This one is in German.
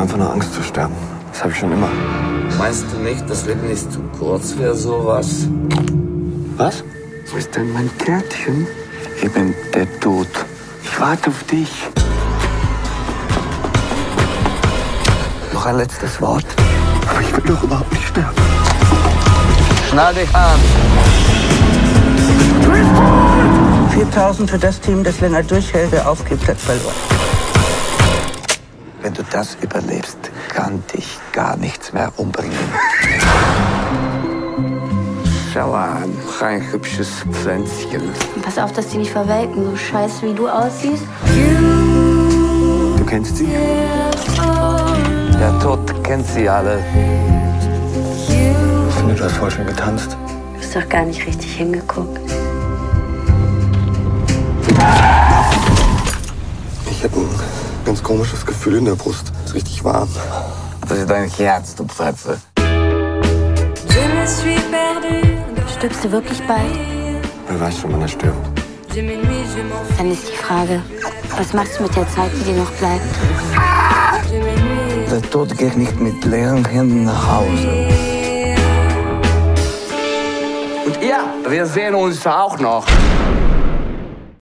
einfach nur Angst zu sterben. Das habe ich schon immer. Meinst du nicht, das Leben ist zu kurz für sowas? Was? Wo ist denn mein Kärtchen? Ich bin der Tod. Ich warte auf dich. Noch ein letztes Wort. Aber ich will doch überhaupt nicht sterben. Schnall dich an! 4000 für das Team, das länger durchhält. Wer aufgibt, hat verloren. Wenn du das überlebst, kann dich gar nichts mehr umbringen. Schau an, ein hübsches Pflänzchen. Pass auf, dass die nicht verwelken. So scheiße, wie du aussiehst. Du kennst sie? Der Tod kennt sie alle. Ich finde, du hast voll schön getanzt. Du hast doch gar nicht richtig hingeguckt. Ich habe ein ganz komisches Gefühl in der Brust. Ist richtig warm. Das ist dein Herz, du Pfeife. Stirbst du wirklich bald? Wer weiß, wann man stirbt. Dann ist die Frage, was machst du mit der Zeit, die dir noch bleibt? Der Tod geht nicht mit leeren Händen nach Hause. Und ja, wir sehen uns auch noch.